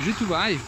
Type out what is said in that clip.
Je tu vai?